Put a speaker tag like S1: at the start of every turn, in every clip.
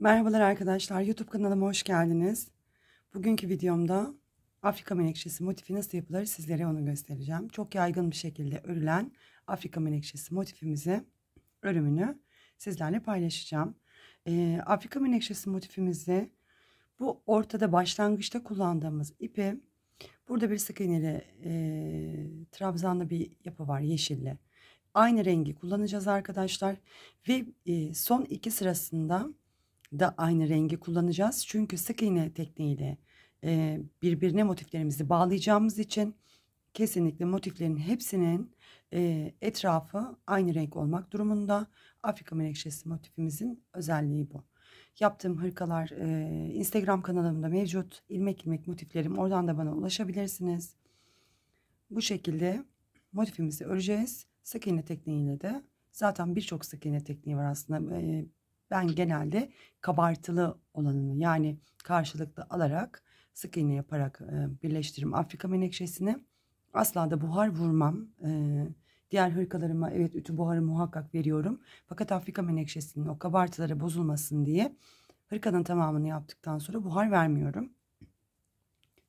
S1: Merhabalar arkadaşlar, YouTube kanalıma hoş geldiniz. Bugünkü videomda Afrika menekşesi motifi nasıl yapılır sizlere onu göstereceğim. Çok yaygın bir şekilde örülen Afrika menekşesi motifimizi, örümünü sizlerle paylaşacağım. Ee, Afrika menekşesi motifimizi bu ortada başlangıçta kullandığımız ipi, burada bir sık iğneli e, trabzanlı bir yapı var yeşilli. Aynı rengi kullanacağız arkadaşlar ve e, son iki sırasında da aynı rengi kullanacağız. Çünkü sık iğne tekniğiyle e, birbirine motiflerimizi bağlayacağımız için kesinlikle motiflerin hepsinin e, etrafı aynı renk olmak durumunda. Afrika menekşesi motifimizin özelliği bu. Yaptığım hırkalar e, Instagram kanalımda mevcut. ilmek ilmek motiflerim. Oradan da bana ulaşabilirsiniz. Bu şekilde motifimizi öreceğiz. Sık iğne tekniğiyle de zaten birçok sık iğne tekniği var aslında. E, ben genelde kabartılı olanını yani karşılıklı alarak sık iğne yaparak e, birleştiririm Afrika menekşesini. Asla da buhar vurmam. E, diğer hırkalarıma evet ütü buharı muhakkak veriyorum. Fakat Afrika menekşesinin o kabartıları bozulmasın diye hırkanın tamamını yaptıktan sonra buhar vermiyorum.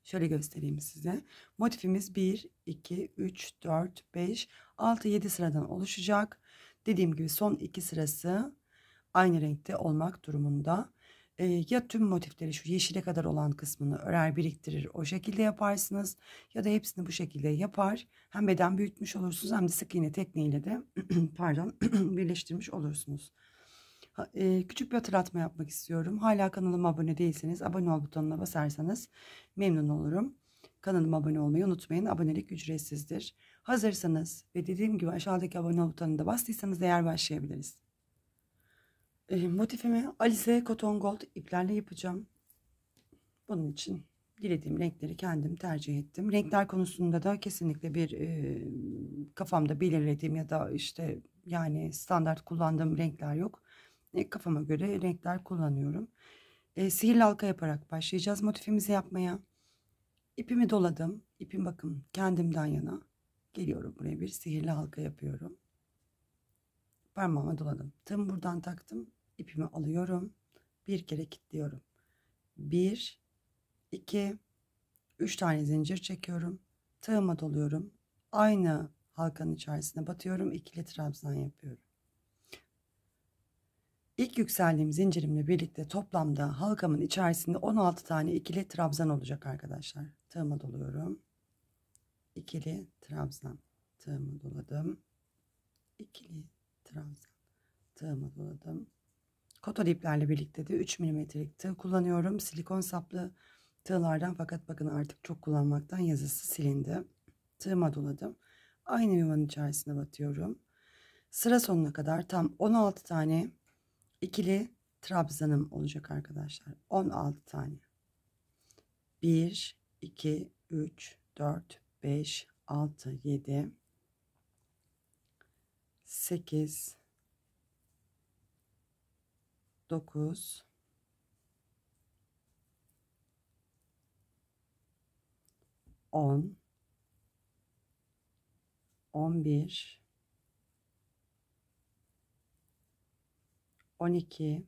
S1: Şöyle göstereyim size. Motifimiz 1, 2, 3, 4, 5, 6, 7 sıradan oluşacak. Dediğim gibi son iki sırası aynı renkte olmak durumunda. E, ya tüm motifleri şu yeşile kadar olan kısmını örer biriktirir o şekilde yaparsınız ya da hepsini bu şekilde yapar. Hem beden büyütmüş olursunuz hem de sık iğne tekniğiyle de pardon birleştirmiş olursunuz. E, küçük bir hatırlatma yapmak istiyorum. Hala kanalıma abone değilseniz abone ol butonuna basarsanız memnun olurum. Kanalıma abone olmayı unutmayın. Abonelik ücretsizdir. Hazırsanız ve dediğim gibi aşağıdaki abone ol butonuna bastıysanız eğer başlayabiliriz. E, motifimi Alize Cotton Gold iplerle yapacağım. Bunun için dilediğim renkleri kendim tercih ettim. Renkler konusunda da kesinlikle bir e, kafamda belirlediğim ya da işte yani standart kullandığım renkler yok. E, kafama göre renkler kullanıyorum. E, sihirli halka yaparak başlayacağız motifimizi yapmaya. İpimi doladım. İpim bakın kendimden yana. Geliyorum buraya bir sihirli halka yapıyorum. Parmağıma doladım. Tığımı buradan taktım ipimi alıyorum. Bir kere kilitliyorum. Bir, iki, üç tane zincir çekiyorum. Tığıma doluyorum. Aynı halkanın içerisine batıyorum. İkili trabzan yapıyorum. İlk yükseldiğim zincirimle birlikte toplamda halkamın içerisinde 16 tane ikili trabzan olacak arkadaşlar. Tığıma doluyorum. İkili trabzan. Tığımı doladım. İkili trabzan. Tığımı doladım. Koton iplerle birlikte de 3 mm'lik tığ kullanıyorum. Silikon saplı tığlardan fakat bakın artık çok kullanmaktan yazısı silindi. Tığıma doladım. Aynı yuvanın içerisine batıyorum. Sıra sonuna kadar tam 16 tane ikili trabzanım olacak arkadaşlar. 16 tane. 1, 2, 3, 4, 5, 6, 7, 8, 9 10 11 12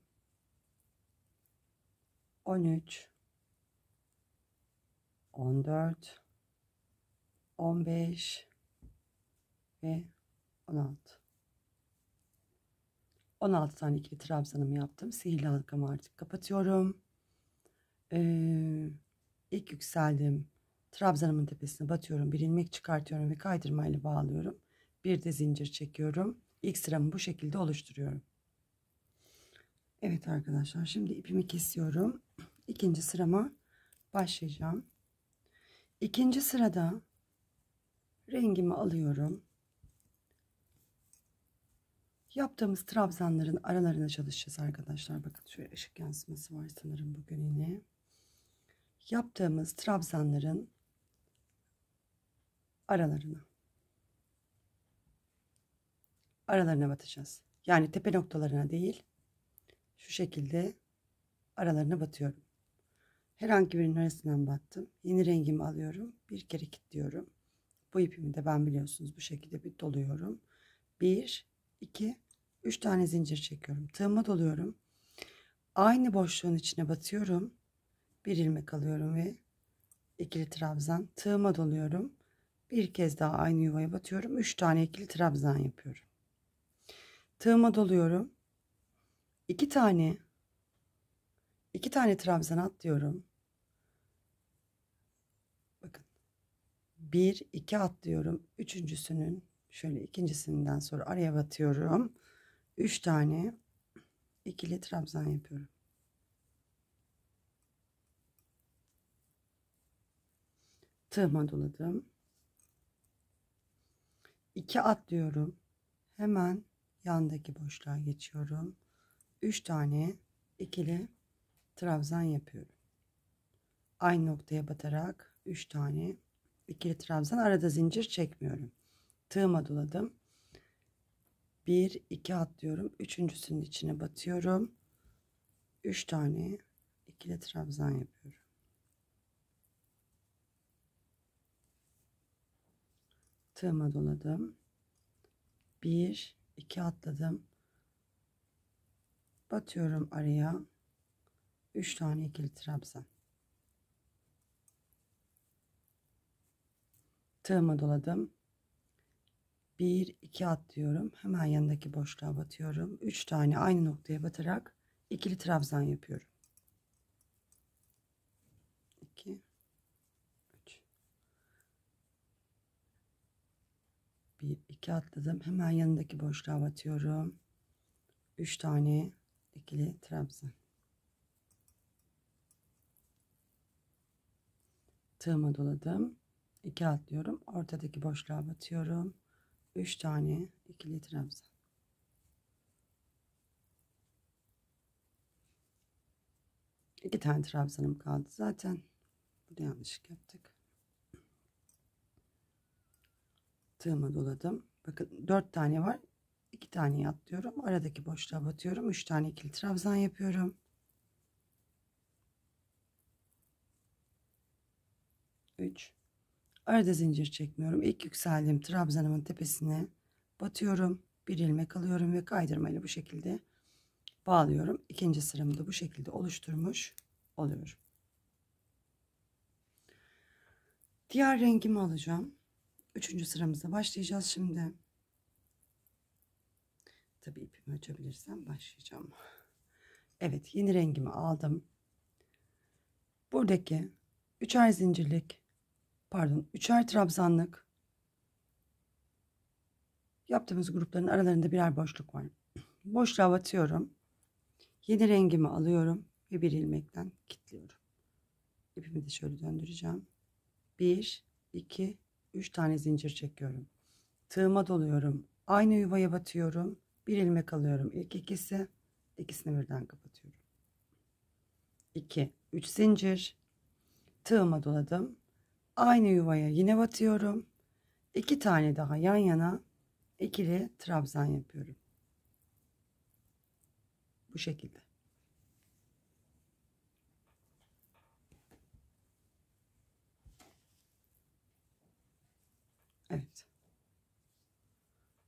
S1: 13 14 15 ve 16 16 tane ikili trabzanımı yaptım. Sihirli halkamı artık kapatıyorum. Ee, ilk yükseldim. Trabzanımın tepesine batıyorum. Bir ilmek çıkartıyorum ve kaydırmayla bağlıyorum. Bir de zincir çekiyorum. İlk sıramı bu şekilde oluşturuyorum. Evet arkadaşlar şimdi ipimi kesiyorum. İkinci sırama başlayacağım. İkinci sırada rengimi alıyorum. Yaptığımız trabzanların aralarına çalışacağız arkadaşlar. Bakın şöyle ışık yansıması var sanırım bugün yine. Yaptığımız trabzanların aralarına. Aralarına batacağız. Yani tepe noktalarına değil. Şu şekilde aralarına batıyorum. Herhangi birinin arasından battım. Yeni rengimi alıyorum. Bir kere kilitliyorum. Bu ipimi de ben biliyorsunuz bu şekilde bir doluyorum. Bir, 2, 3 tane zincir çekiyorum. Tığıma doluyorum. Aynı boşluğun içine batıyorum. Bir ilmek alıyorum ve ikili trabzan tığıma doluyorum. Bir kez daha aynı yuvaya batıyorum. Üç tane ikili trabzan yapıyorum. Tığıma doluyorum. İki tane iki tane trabzan atlıyorum. Bakın. Bir, iki atlıyorum. Üçüncüsünün şöyle ikincisinden sonra araya batıyorum. Üç tane ikili trabzan yapıyorum. Tığıma doladım. 2 atlıyorum. Hemen yandaki boşluğa geçiyorum. 3 tane ikili trabzan yapıyorum. Aynı noktaya batarak 3 tane ikili trabzan arada zincir çekmiyorum. Tığıma doladım. 1 2 atlıyorum. Üçüncüsünün içine batıyorum. 3 tane ikili trabzan yapıyorum. tığıma doladım. Bir, iki atladım. Batıyorum araya. Üç tane ikili trabzan. Tığıma doladım. Bir, iki atlıyorum. Hemen yanındaki boşluğa batıyorum. Üç tane aynı noktaya batarak ikili trabzan yapıyorum. 1 2 atladım. Hemen yanındaki boşluğa batıyorum. 3 tane ikili trabzan. Tığıma doladım. 2 atlıyorum. Ortadaki boşluğa batıyorum 3 tane ikili trabzan iki tane trabzanım kaldı zaten burada yanlışlık yaptık tığıma doladım. Bakın 4 tane var. 2 tane atlıyorum. Aradaki boşluğa batıyorum. 3 tane ikili trabzan yapıyorum. Üç. Arada zincir çekmiyorum. İlk yükseldiğim trabzanımın tepesine batıyorum. Bir ilmek alıyorum ve kaydırmayla bu şekilde bağlıyorum. İkinci sıramı da bu şekilde oluşturmuş oluyorum. Diğer rengimi alacağım. Üçüncü sıramıza başlayacağız şimdi. Tabii ipimi açabilirsem başlayacağım. Evet yeni rengimi aldım. Buradaki üçer zincirlik pardon üçer trabzanlık yaptığımız grupların aralarında birer boşluk var. Boşluğa batıyorum. Yeni rengimi alıyorum ve bir ilmekten kilitliyorum. İpimi de şöyle döndüreceğim. 1 2 3 tane zincir çekiyorum. Tığıma doluyorum. Aynı yuvaya batıyorum. Bir ilmek alıyorum. İlk ikisi. ikisini birden kapatıyorum. 2 3 zincir. Tığıma doladım. Aynı yuvaya yine batıyorum. 2 tane daha yan yana ikili trabzan yapıyorum. Bu şekilde. Evet.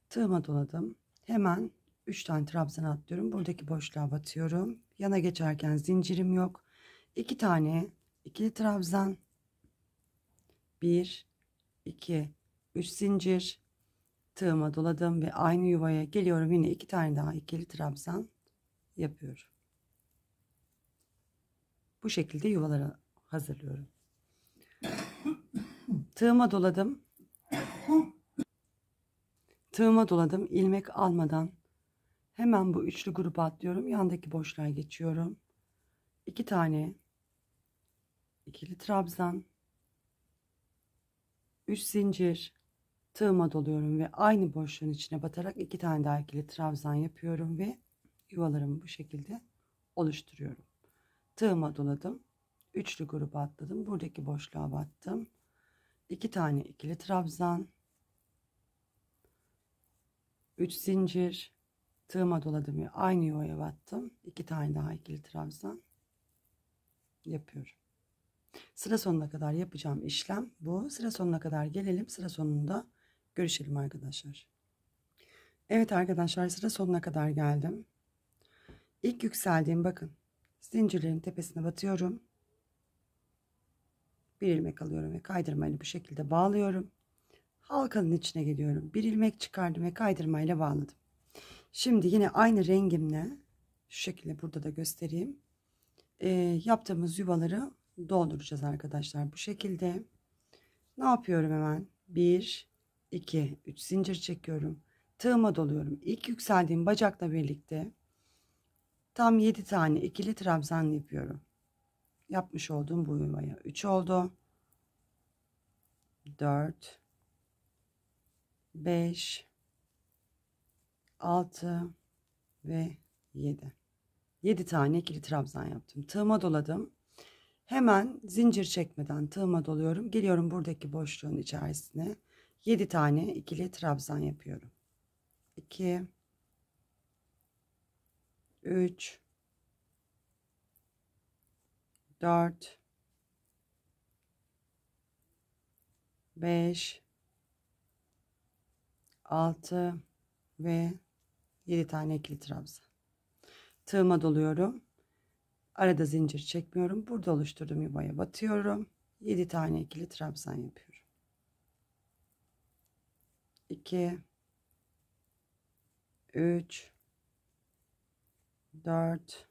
S1: Tığıma doladım. Hemen 3 tane trabzan atlıyorum. Buradaki boşluğa batıyorum. Yana geçerken zincirim yok. 2 tane ikili trabzan. 1 2 3 zincir. Tığıma doladım ve aynı yuvaya geliyorum. Yine 2 tane daha ikili trabzan yapıyorum. Bu şekilde yuvaları hazırlıyorum. Tığıma doladım. Tığıma doladım ilmek almadan. Hemen bu üçlü gruba atlıyorum. Yandaki boşluğa geçiyorum. İki tane ikili trabzan. Üç zincir. Tığıma doluyorum ve aynı boşluğun içine batarak iki tane daha ikili trabzan yapıyorum ve yuvalarımı bu şekilde oluşturuyorum. Tığıma doladım. Üçlü gruba atladım. Buradaki boşluğa battım. İki tane ikili trabzan 3 zincir tığıma doladım ve aynı yuvaya battım. 2 tane daha ikili trabzan yapıyorum. Sıra sonuna kadar yapacağım işlem bu. Sıra sonuna kadar gelelim. Sıra sonunda görüşelim arkadaşlar. Evet arkadaşlar sıra sonuna kadar geldim. İlk yükseldiğim bakın Zincirlerin tepesine batıyorum. Bir ilmek alıyorum ve kaydırmayla bu şekilde bağlıyorum. Halkanın içine geliyorum. Bir ilmek çıkardım ve kaydırmayla bağladım. Şimdi yine aynı rengimle şu şekilde burada da göstereyim. E, yaptığımız yuvaları dolduracağız arkadaşlar. Bu şekilde ne yapıyorum hemen? 1, 2, 3 zincir çekiyorum. Tığıma doluyorum. İlk yükseldiğim bacakla birlikte tam 7 tane ikili trabzan yapıyorum. Yapmış olduğum bu yuvaya 3 oldu. 4 5 6 ve 7. 7 tane ikili trabzan yaptım. Tığıma doladım. Hemen zincir çekmeden tığıma doluyorum. Geliyorum buradaki boşluğun içerisine. 7 tane ikili trabzan yapıyorum. 2 3 4 5 6 ve 7 tane ikili trabzan. Tığıma doluyorum. Arada zincir çekmiyorum. Burada oluşturduğum yuvaya batıyorum. 7 tane ikili trabzan yapıyorum. 2 3 4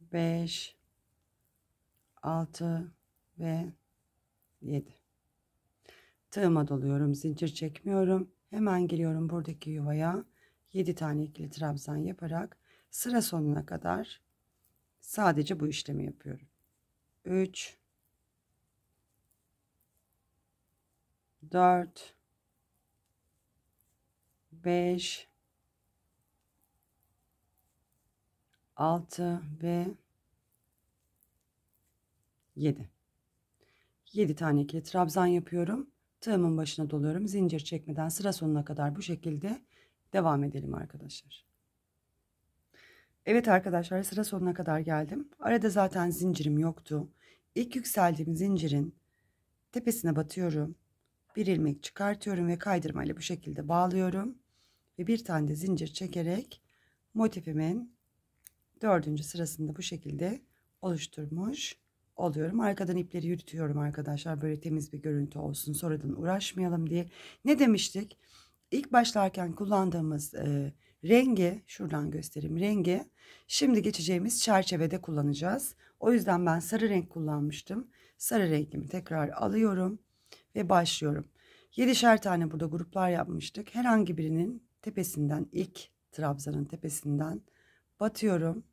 S1: 5 6 ve 7 tığıma doluyorum zincir çekmiyorum hemen geliyorum buradaki yuvaya 7 tane ikili trabzan yaparak sıra sonuna kadar sadece bu işlemi yapıyorum. 3 4 5 6 ve 7 7 tane ikili trabzan yapıyorum. Tığımın başına doluyorum. Zincir çekmeden sıra sonuna kadar bu şekilde devam edelim arkadaşlar Evet arkadaşlar sıra sonuna kadar geldim arada zaten zincirim yoktu İlk yükseldiğim zincirin tepesine batıyorum bir ilmek çıkartıyorum ve kaydırmayla bu şekilde bağlıyorum ve bir tane de zincir çekerek motifimin dördüncü sırasında bu şekilde oluşturmuş oluyorum. Arkadan ipleri yürütüyorum arkadaşlar. Böyle temiz bir görüntü olsun. Sonradan uğraşmayalım diye. Ne demiştik? İlk başlarken kullandığımız e, rengi şuradan göstereyim. Rengi şimdi geçeceğimiz çerçevede kullanacağız. O yüzden ben sarı renk kullanmıştım. Sarı rengimi tekrar alıyorum ve başlıyorum. 7'şer tane burada gruplar yapmıştık. Herhangi birinin tepesinden ilk trabzanın tepesinden batıyorum.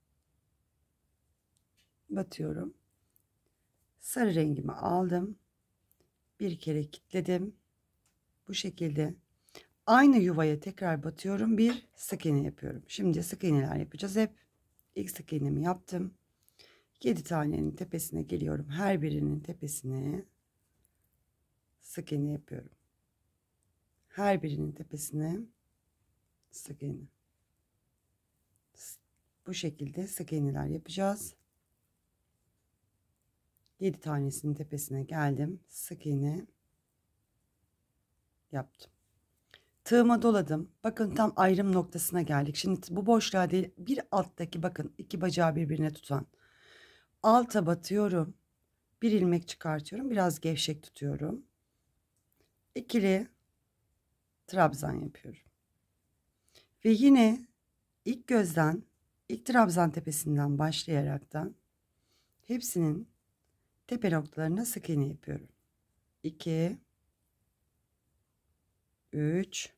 S1: Batıyorum. Sarı rengimi aldım. Bir kere kilitledim. Bu şekilde aynı yuvaya tekrar batıyorum. Bir sık iğne yapıyorum. Şimdi sık iğneler yapacağız hep. İlk sık iğnemi yaptım. 7 tanenin tepesine geliyorum. Her birinin tepesine sık iğne yapıyorum. Her birinin tepesine sık iğne. Bu şekilde sık iğneler yapacağız. 7 tanesinin tepesine geldim. Sık iğne yaptım. Tığıma doladım. Bakın tam ayrım noktasına geldik. Şimdi bu boşluğa değil bir alttaki bakın iki bacağı birbirine tutan. Alta batıyorum. Bir ilmek çıkartıyorum. Biraz gevşek tutuyorum. İkili trabzan yapıyorum. Ve yine ilk gözden ilk trabzan tepesinden başlayaraktan hepsinin tepe noktalarına sık iğne yapıyorum. 2 3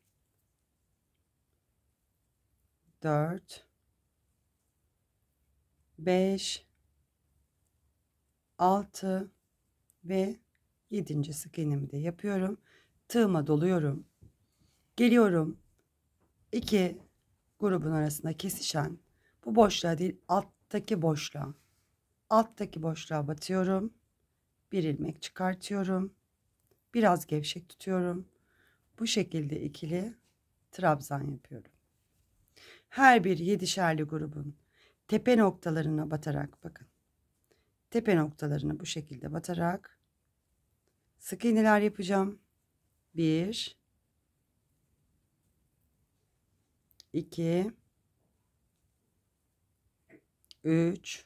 S1: 4 5 6 ve 7. sık iğnemi de yapıyorum. Tığıma doluyorum. Geliyorum. iki grubun arasında kesişen bu boşluğa değil alttaki boşluğa. Alttaki boşluğa batıyorum. Bir ilmek çıkartıyorum. Biraz gevşek tutuyorum. Bu şekilde ikili trabzan yapıyorum. Her bir yedişerli grubun tepe noktalarına batarak bakın. Tepe noktalarına bu şekilde batarak sık iğneler yapacağım. 1 2 3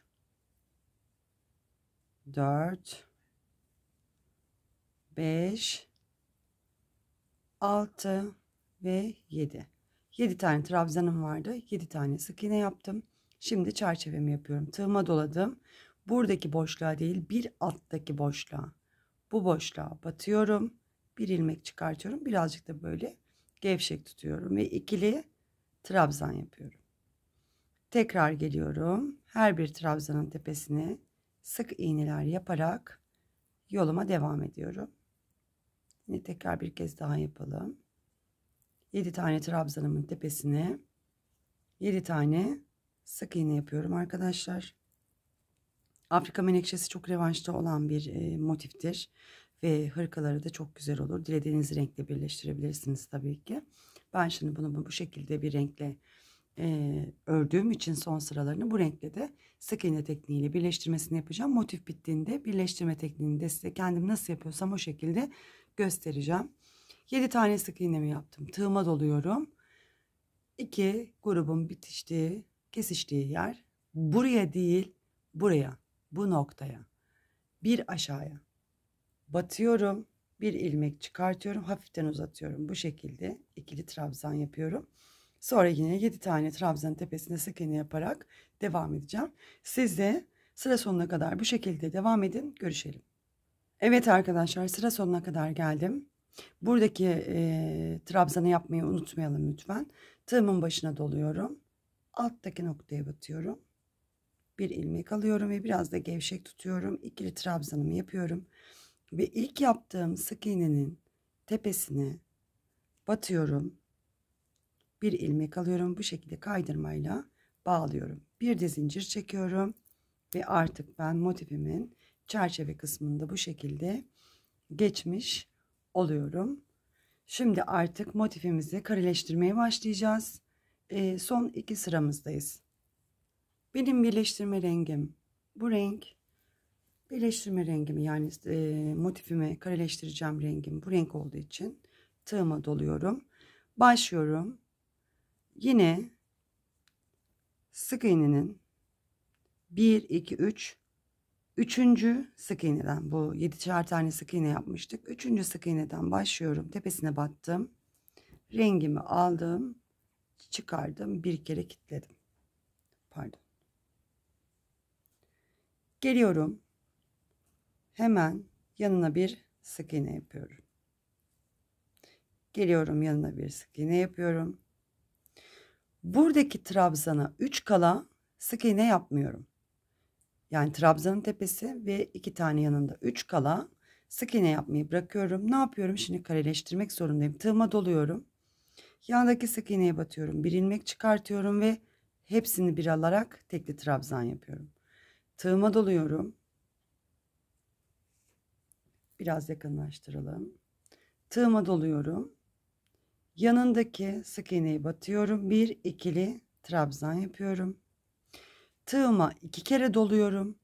S1: 4 5 6 ve 7. 7 tane trabzanım vardı. 7 tane sık iğne yaptım. Şimdi çerçevemi yapıyorum. Tığıma doladım. Buradaki boşluğa değil bir alttaki boşluğa. Bu boşluğa batıyorum. Bir ilmek çıkartıyorum. Birazcık da böyle gevşek tutuyorum ve ikili trabzan yapıyorum. Tekrar geliyorum. Her bir trabzanın tepesine sık iğneler yaparak yoluma devam ediyorum. Yine tekrar bir kez daha yapalım. 7 tane trabzanımın tepesine 7 tane sık iğne yapıyorum arkadaşlar. Afrika menekşesi çok revanşta olan bir e, motiftir ve hırkaları da çok güzel olur. Dilediğiniz renkle birleştirebilirsiniz tabii ki. Ben şimdi bunu bu şekilde bir renkle e, ördüğüm için son sıralarını bu renkle de sık iğne tekniğiyle birleştirmesini yapacağım. Motif bittiğinde birleştirme tekniğini de size kendim nasıl yapıyorsam o şekilde göstereceğim. 7 tane sık iğnemi yaptım. Tığıma doluyorum. 2 grubun bitiştiği, kesiştiği yer buraya değil, buraya, bu noktaya. Bir aşağıya. Batıyorum. Bir ilmek çıkartıyorum. Hafiften uzatıyorum. Bu şekilde ikili trabzan yapıyorum. Sonra yine 7 tane trabzanın tepesine sık iğne yaparak devam edeceğim. Siz de sıra sonuna kadar bu şekilde devam edin. Görüşelim. Evet arkadaşlar sıra sonuna kadar geldim. Buradaki e, trabzanı yapmayı unutmayalım lütfen. Tığımın başına doluyorum. Alttaki noktaya batıyorum. Bir ilmek alıyorum ve biraz da gevşek tutuyorum. İkili trabzanımı yapıyorum. Ve ilk yaptığım sık iğnenin tepesine batıyorum. Bir ilmek alıyorum. Bu şekilde kaydırmayla bağlıyorum. Bir de zincir çekiyorum. Ve artık ben motifimin çerçeve kısmında bu şekilde geçmiş oluyorum. Şimdi artık motifimizi kareleştirmeye başlayacağız. E, son iki sıramızdayız. Benim birleştirme rengim bu renk. Birleştirme rengimi yani e, motifimi kareleştireceğim rengim bu renk olduğu için tığıma doluyorum. Başlıyorum. Yine sık iğnenin 1, 2, 3 Üçüncü sık iğneden bu 7'şer tane sık iğne yapmıştık. Üçüncü sık iğneden başlıyorum. Tepesine battım. Rengimi aldım. Çıkardım. Bir kere kilitledim. Pardon. Geliyorum. Hemen yanına bir sık iğne yapıyorum. Geliyorum yanına bir sık iğne yapıyorum. Buradaki trabzana 3 kala sık iğne yapmıyorum. Yani trabzanın tepesi ve iki tane yanında üç kala sık iğne yapmayı bırakıyorum. Ne yapıyorum? Şimdi kareleştirmek zorundayım. Tığıma doluyorum. Yandaki sık iğneye batıyorum. Bir ilmek çıkartıyorum ve hepsini bir alarak tekli trabzan yapıyorum. Tığıma doluyorum. Biraz yakınlaştıralım. Tığıma doluyorum. Yanındaki sık iğneyi batıyorum. Bir ikili trabzan yapıyorum. Tığıma iki kere doluyorum.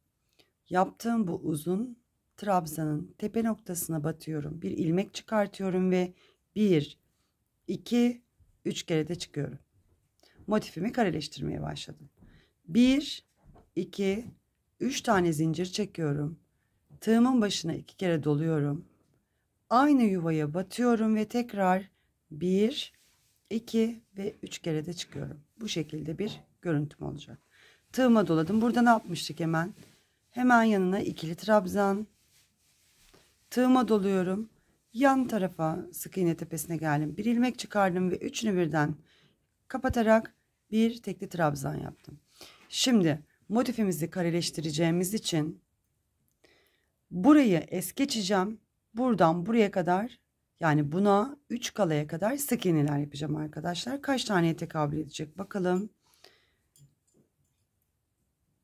S1: Yaptığım bu uzun trabzanın tepe noktasına batıyorum. Bir ilmek çıkartıyorum ve bir, iki, üç kere de çıkıyorum. Motifimi kareleştirmeye başladım. Bir, iki, üç tane zincir çekiyorum. Tığımın başına iki kere doluyorum. Aynı yuvaya batıyorum ve tekrar bir, iki ve üç kere de çıkıyorum. Bu şekilde bir görüntüm olacak. Tığıma doladım. Burada ne yapmıştık hemen? Hemen yanına ikili trabzan. Tığıma doluyorum. Yan tarafa sık iğne tepesine geldim. Bir ilmek çıkardım ve üçünü birden kapatarak bir tekli trabzan yaptım. Şimdi motifimizi kareleştireceğimiz için burayı es geçeceğim. Buradan buraya kadar yani buna 3 kalaya kadar sık iğneler yapacağım arkadaşlar. Kaç taneye tekabül edecek bakalım.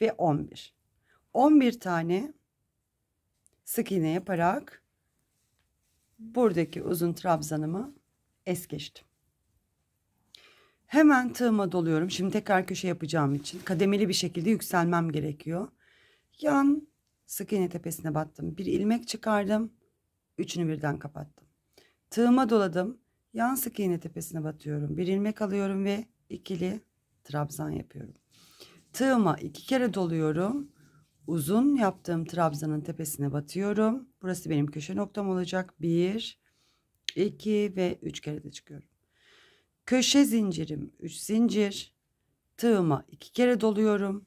S1: ve 11. 11 tane sık iğne yaparak buradaki uzun trabzanımı es geçtim. Hemen tığıma doluyorum. Şimdi tekrar köşe yapacağım için kademeli bir şekilde yükselmem gerekiyor. Yan sık iğne tepesine battım. Bir ilmek çıkardım. Üçünü birden kapattım. Tığıma doladım. Yan sık iğne tepesine batıyorum. Bir ilmek alıyorum ve ikili trabzan yapıyorum. Tığıma iki kere doluyorum. Uzun yaptığım trabzanın tepesine batıyorum. Burası benim köşe noktam olacak. Bir, iki ve üç kere de çıkıyorum. Köşe zincirim 3 zincir. Tığıma iki kere doluyorum.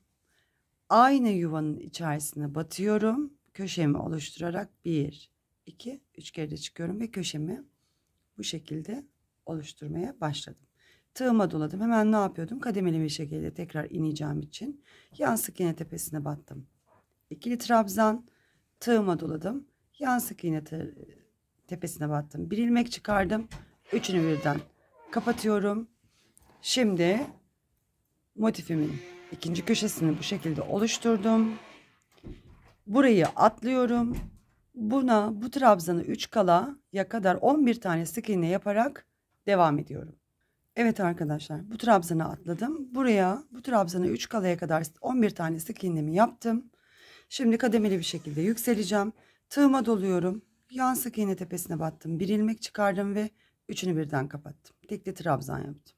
S1: Aynı yuvanın içerisine batıyorum. Köşemi oluşturarak 1, 2, 3 kere de çıkıyorum ve köşemi bu şekilde oluşturmaya başladım. Tığıma doladım. Hemen ne yapıyordum? Kademeli bir şekilde tekrar ineceğim için yan sık iğne tepesine battım. İkili trabzan tığıma doladım. Yan sık iğne te tepesine battım. Bir ilmek çıkardım. Üçünü birden kapatıyorum. Şimdi motifimin ikinci köşesini bu şekilde oluşturdum. Burayı atlıyorum. Buna bu trabzanı 3 kala ya kadar 11 tane sık iğne yaparak devam ediyorum. Evet arkadaşlar bu trabzanı atladım. Buraya bu trabzanı 3 kalaya kadar 11 tane sık iğnemi yaptım. Şimdi kademeli bir şekilde yükseleceğim. Tığıma doluyorum. Yan sık iğne tepesine battım. Bir ilmek çıkardım ve üçünü birden kapattım. Tekli trabzan yaptım.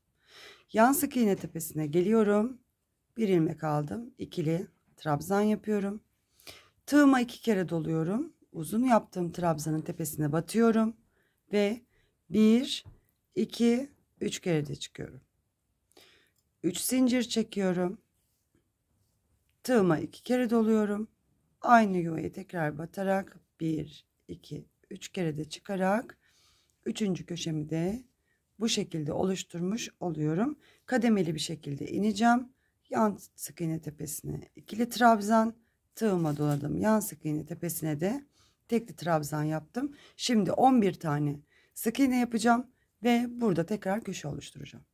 S1: Yan sık iğne tepesine geliyorum. Bir ilmek aldım. İkili trabzan yapıyorum. Tığıma iki kere doluyorum. Uzun yaptığım trabzanın tepesine batıyorum. Ve bir, iki, üç kere de çıkıyorum. Üç zincir çekiyorum. Tığıma iki kere doluyorum. Aynı yuvaya tekrar batarak bir, iki, üç kere de çıkarak üçüncü köşemi de bu şekilde oluşturmuş oluyorum. Kademeli bir şekilde ineceğim. Yan sık iğne tepesine ikili trabzan tığıma doladım. Yan sık iğne tepesine de tekli trabzan yaptım. Şimdi 11 tane sık iğne yapacağım ve burada tekrar köşe oluşturacağım.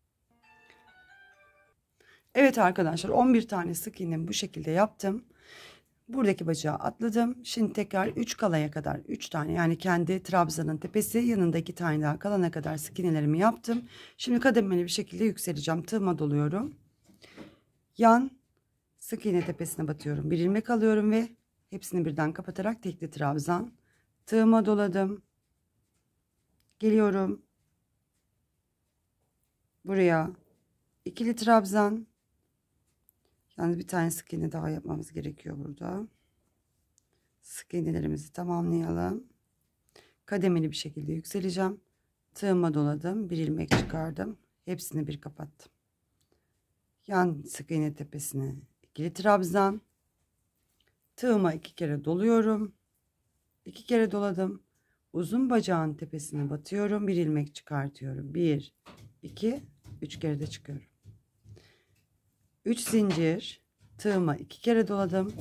S1: Evet arkadaşlar 11 tane sık iğnemi bu şekilde yaptım. Buradaki bacağı atladım. Şimdi tekrar 3 kalaya kadar 3 tane yani kendi trabzanın tepesi yanında 2 tane daha kalana kadar sık iğnelerimi yaptım. Şimdi kademeli bir şekilde yükseleceğim. Tığıma doluyorum. Yan sık iğne tepesine batıyorum. Bir ilmek alıyorum ve hepsini birden kapatarak tekli trabzan. Tığıma doladım. Geliyorum. Buraya ikili trabzan Yalnız bir tane sık iğne daha yapmamız gerekiyor burada. Sık iğnelerimizi tamamlayalım. Kademeli bir şekilde yükseleceğim. Tığıma doladım. Bir ilmek çıkardım. Hepsini bir kapattım. Yan sık iğne tepesine ikili trabzan. Tığıma iki kere doluyorum. İki kere doladım. Uzun bacağın tepesine batıyorum. Bir ilmek çıkartıyorum. Bir, iki, üç kere de çıkıyorum. 3 zincir tığıma iki kere doladım.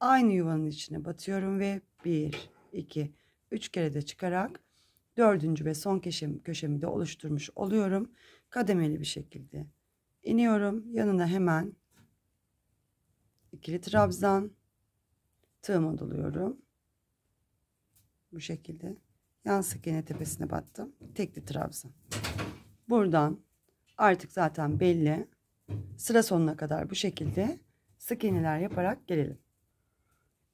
S1: Aynı yuvanın içine batıyorum ve 1, 2, 3 kere de çıkarak dördüncü ve son köşemi, köşemi de oluşturmuş oluyorum. Kademeli bir şekilde iniyorum. Yanına hemen ikili trabzan tığıma doluyorum. Bu şekilde yan sık iğne tepesine battım. Tekli trabzan. Buradan artık zaten belli sıra sonuna kadar bu şekilde sık iğneler yaparak gelelim.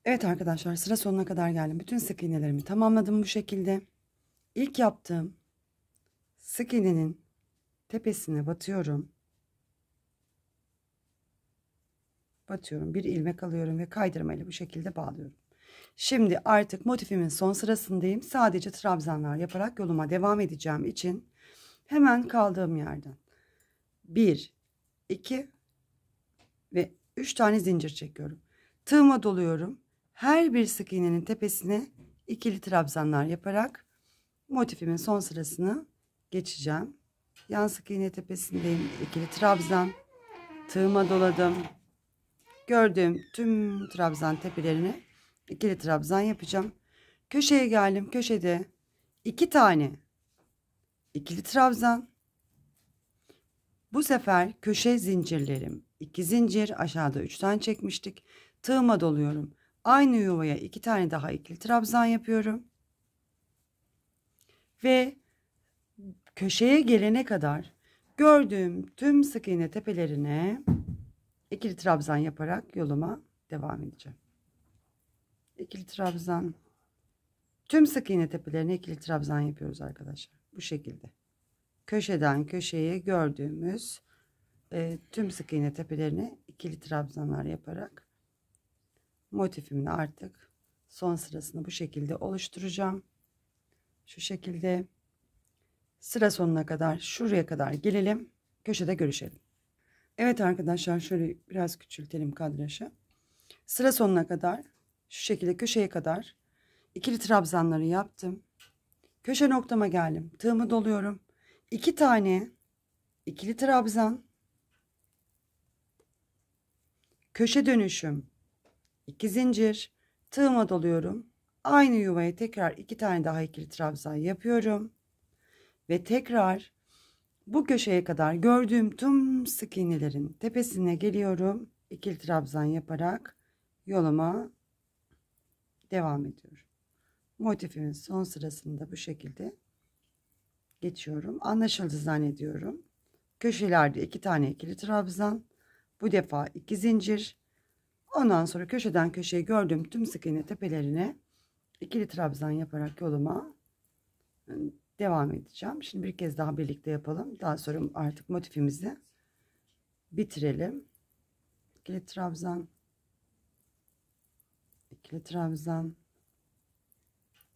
S1: Evet arkadaşlar sıra sonuna kadar geldim. Bütün sık iğnelerimi tamamladım bu şekilde. İlk yaptığım sık iğnenin tepesine batıyorum. Batıyorum. Bir ilmek alıyorum ve kaydırmayla bu şekilde bağlıyorum. Şimdi artık motifimin son sırasındayım. Sadece trabzanlar yaparak yoluma devam edeceğim için hemen kaldığım yerden 1 2 ve 3 tane zincir çekiyorum. Tığıma doluyorum. Her bir sık iğnenin tepesine ikili trabzanlar yaparak motifimin son sırasını geçeceğim. Yan sık iğne tepesindeyim. ikili trabzan. Tığıma doladım. Gördüğüm tüm trabzan tepelerini ikili trabzan yapacağım. Köşeye geldim. Köşede iki tane ikili trabzan bu sefer köşe zincirlerim 2 zincir aşağıda 3 tane çekmiştik. Tığıma doluyorum. Aynı yuvaya 2 tane daha ikili trabzan yapıyorum. Ve köşeye gelene kadar gördüğüm tüm sık iğne tepelerine ikili trabzan yaparak yoluma devam edeceğim. İkili trabzan tüm sık iğne tepelerine ikili trabzan yapıyoruz arkadaşlar. Bu şekilde. Köşeden köşeye gördüğümüz e, tüm sık iğne tepelerine ikili trabzanlar yaparak motifimin artık son sırasını bu şekilde oluşturacağım. Şu şekilde sıra sonuna kadar şuraya kadar gelelim. Köşede görüşelim. Evet arkadaşlar şöyle biraz küçültelim kadrajı. Sıra sonuna kadar şu şekilde köşeye kadar ikili trabzanları yaptım. Köşe noktama geldim. Tığımı doluyorum. İki tane ikili trabzan köşe dönüşüm 2 zincir tığıma doluyorum. Aynı yuvaya tekrar iki tane daha ikili trabzan yapıyorum. Ve tekrar bu köşeye kadar gördüğüm tüm sık iğnelerin tepesine geliyorum. İkili trabzan yaparak yoluma devam ediyorum. Motifimin son sırasında bu şekilde geçiyorum. Anlaşıldı zannediyorum. Köşelerde iki tane ikili trabzan. Bu defa iki zincir. Ondan sonra köşeden köşeye gördüğüm tüm sık iğne tepelerine ikili trabzan yaparak yoluma ıı, devam edeceğim. Şimdi bir kez daha birlikte yapalım. Daha sonra artık motifimizi bitirelim. İkili trabzan ikili trabzan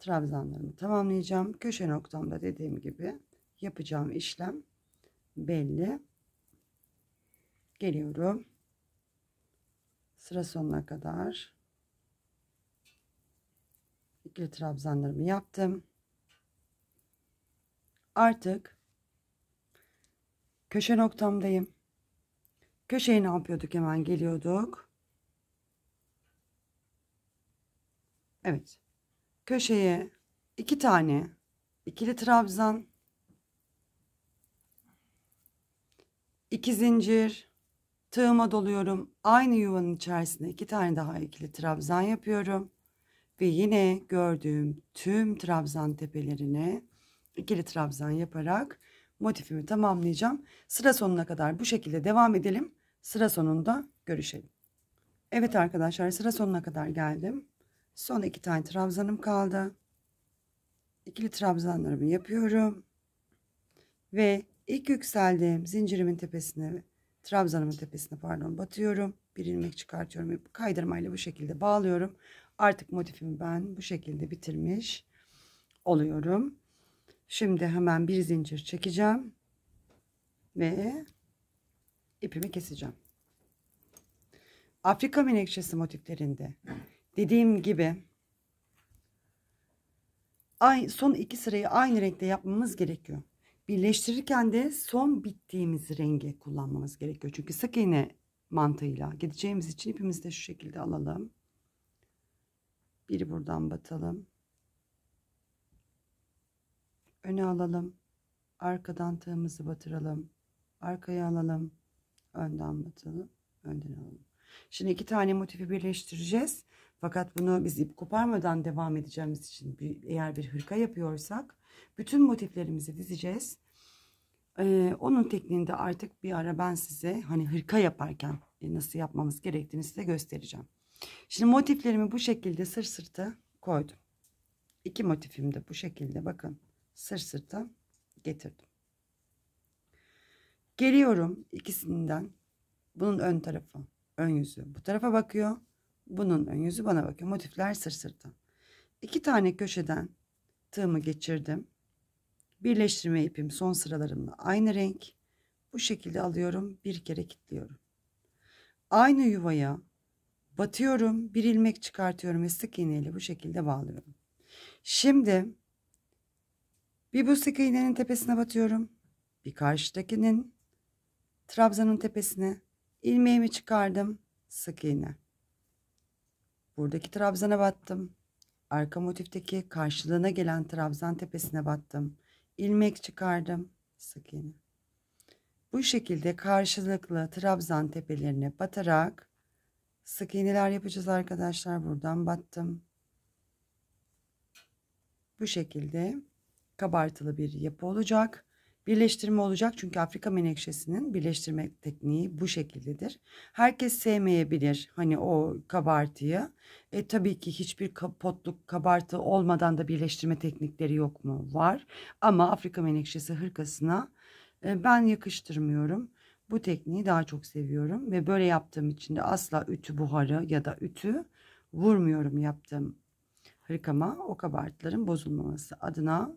S1: trabzanlarımı tamamlayacağım. Köşe noktamda dediğim gibi yapacağım işlem belli. Geliyorum. Sıra sonuna kadar ikili trabzanlarımı yaptım. Artık köşe noktamdayım. Köşeyi ne yapıyorduk? Hemen geliyorduk. Evet. Köşeye iki tane ikili trabzan, iki zincir, tığıma doluyorum. Aynı yuvanın içerisine iki tane daha ikili trabzan yapıyorum. Ve yine gördüğüm tüm trabzan tepelerine ikili trabzan yaparak motifimi tamamlayacağım. Sıra sonuna kadar bu şekilde devam edelim. Sıra sonunda görüşelim. Evet arkadaşlar sıra sonuna kadar geldim. Son iki tane trabzanım kaldı. İkili trabzanlarımı yapıyorum. Ve ilk yükseldiğim zincirimin tepesine, trabzanımın tepesine pardon batıyorum. Bir ilmek çıkartıyorum. Kaydırmayla bu şekilde bağlıyorum. Artık motifimi ben bu şekilde bitirmiş oluyorum. Şimdi hemen bir zincir çekeceğim. Ve ipimi keseceğim. Afrika menekşesi motiflerinde dediğim gibi son iki sırayı aynı renkte yapmamız gerekiyor. Birleştirirken de son bittiğimiz rengi kullanmamız gerekiyor. Çünkü sık iğne mantığıyla gideceğimiz için ipimizi de şu şekilde alalım. Biri buradan batalım. Öne alalım. Arkadan tığımızı batıralım. Arkaya alalım. Önden batalım. Önden alalım. Şimdi iki tane motifi birleştireceğiz. Fakat bunu biz ip koparmadan devam edeceğimiz için bir, eğer bir hırka yapıyorsak bütün motiflerimizi dizeceğiz. Ee, onun tekniğinde artık bir ara ben size hani hırka yaparken nasıl yapmamız gerektiğini size göstereceğim. Şimdi motiflerimi bu şekilde sır sırta koydum. İki motifim de bu şekilde bakın sır sırta getirdim. Geliyorum ikisinden bunun ön tarafı ön yüzü bu tarafa bakıyor. Bunun ön yüzü bana bakıyor. Motifler sır sırta. İki tane köşeden tığımı geçirdim. Birleştirme ipim son sıralarımla aynı renk. Bu şekilde alıyorum. Bir kere kilitliyorum. Aynı yuvaya batıyorum. Bir ilmek çıkartıyorum ve sık iğneyle bu şekilde bağlıyorum. Şimdi bir bu sık iğnenin tepesine batıyorum. Bir karşıdakinin trabzanın tepesine ilmeğimi çıkardım. Sık iğne. Buradaki trabzana battım. Arka motifteki karşılığına gelen trabzan tepesine battım. İlmek çıkardım. Sık iğne. Bu şekilde karşılıklı trabzan tepelerine batarak sık iğneler yapacağız arkadaşlar. Buradan battım. Bu şekilde kabartılı bir yapı olacak. Birleştirme olacak çünkü Afrika menekşesinin birleştirme tekniği bu şekildedir. Herkes sevmeyebilir hani o kabartıyı. E tabii ki hiçbir potluk kabartı olmadan da birleştirme teknikleri yok mu? Var. Ama Afrika menekşesi hırkasına e, ben yakıştırmıyorum. Bu tekniği daha çok seviyorum ve böyle yaptığım için de asla ütü buharı ya da ütü vurmuyorum yaptığım hırkama o kabartıların bozulmaması adına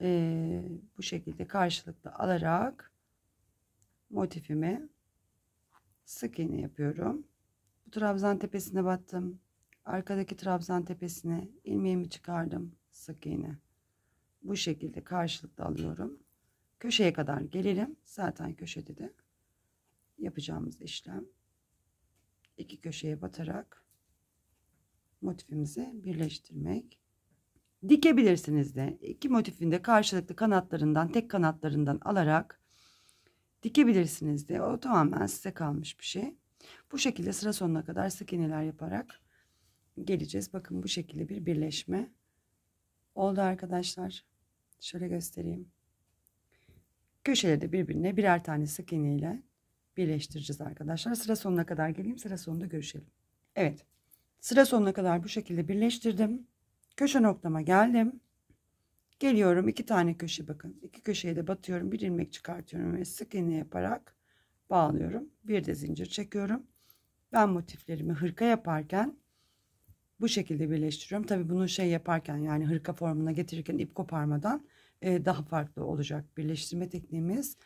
S1: e, bu şekilde karşılıklı alarak motifimi sık iğne yapıyorum. Bu trabzan tepesine battım. Arkadaki trabzan tepesine ilmeğimi çıkardım. Sık iğne. Bu şekilde karşılıklı alıyorum. Köşeye kadar gelelim. Zaten köşede de yapacağımız işlem iki köşeye batarak motifimizi birleştirmek. Dikebilirsiniz de. iki motifin de karşılıklı kanatlarından, tek kanatlarından alarak dikebilirsiniz de. O tamamen size kalmış bir şey. Bu şekilde sıra sonuna kadar sık iğneler yaparak geleceğiz. Bakın bu şekilde bir birleşme oldu arkadaşlar. Şöyle göstereyim. Köşeleri de birbirine birer tane sık iğne ile birleştireceğiz arkadaşlar. Sıra sonuna kadar geleyim. Sıra sonunda görüşelim. Evet. Sıra sonuna kadar bu şekilde birleştirdim. Köşe noktama geldim. Geliyorum iki tane köşe bakın. iki köşeye de batıyorum. Bir ilmek çıkartıyorum ve sık iğne yaparak bağlıyorum. Bir de zincir çekiyorum. Ben motiflerimi hırka yaparken bu şekilde birleştiriyorum. Tabi bunu şey yaparken yani hırka formuna getirirken ip koparmadan e, daha farklı olacak birleştirme tekniğimiz.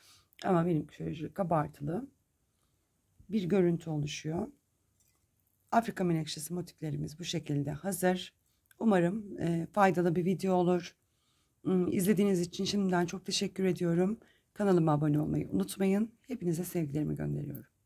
S1: Ama benim şöyle kabartılı bir görüntü oluşuyor. Afrika menekşesi motiflerimiz bu şekilde hazır. Umarım e, faydalı bir video olur. Hmm, izlediğiniz için şimdiden çok teşekkür ediyorum. Kanalıma abone olmayı unutmayın. Hepinize sevgilerimi gönderiyorum.